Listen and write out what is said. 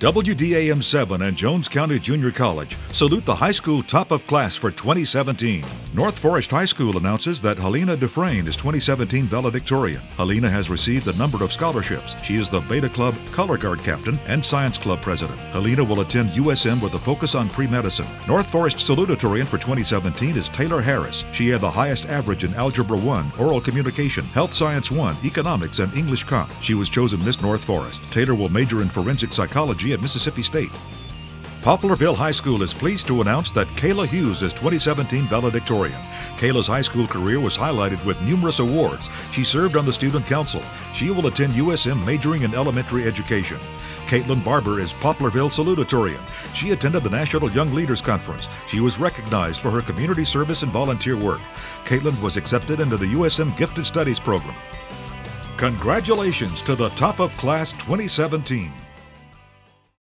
WDAM 7 and Jones County Junior College salute the high school top of class for 2017. North Forrest High School announces that Helena Dufresne is 2017 valedictorian. Helena has received a number of scholarships. She is the Beta Club Color Guard captain and Science Club president. Helena will attend USM with a focus on pre-medicine. North Forrest salutatorian for 2017 is Taylor Harris. She had the highest average in Algebra 1, Oral Communication, Health Science 1, Economics, and English Comp. She was chosen Miss North Forrest. Taylor will major in forensic psychology at Mississippi State. Poplarville High School is pleased to announce that Kayla Hughes is 2017 valedictorian. Kayla's high school career was highlighted with numerous awards. She served on the student council. She will attend USM majoring in elementary education. Caitlin Barber is Poplarville salutatorian. She attended the National Young Leaders Conference. She was recognized for her community service and volunteer work. Caitlin was accepted into the USM Gifted Studies program. Congratulations to the top of class 2017.